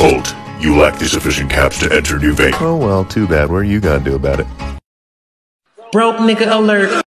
Holt, You lack the sufficient caps to enter New Vegas. Oh well, too bad. What are you gonna do about it? Broke nigga alert.